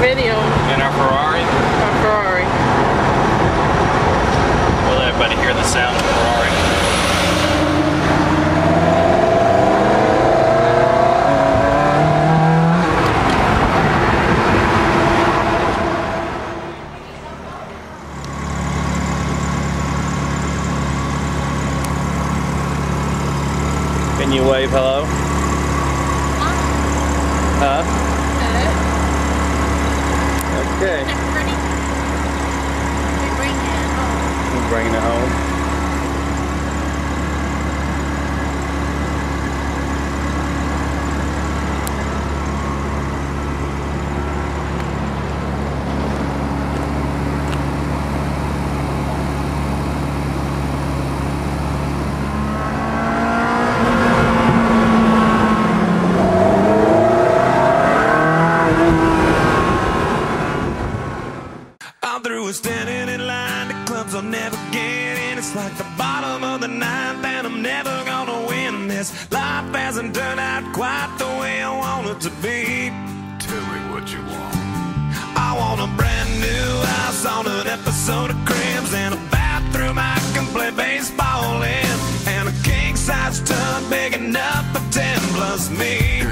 We're in our Ferrari? our Ferrari. We'll everybody hear the sound of Ferrari. Can you wave hello? I'll never get in. It's like the bottom of the ninth, and I'm never gonna win this. Life hasn't turned out quite the way I want it to be. Tell me what you want. I want a brand new house on an episode of Cribs and a bathroom I can play baseball in, and a king size tub big enough for ten plus me.